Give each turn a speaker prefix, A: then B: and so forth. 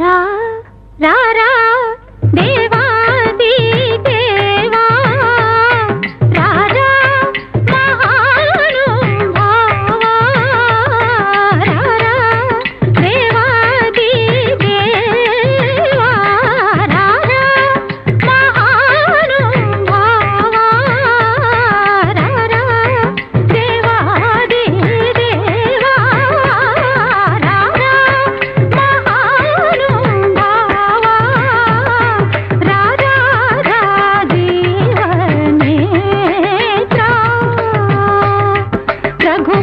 A: Tara Raghu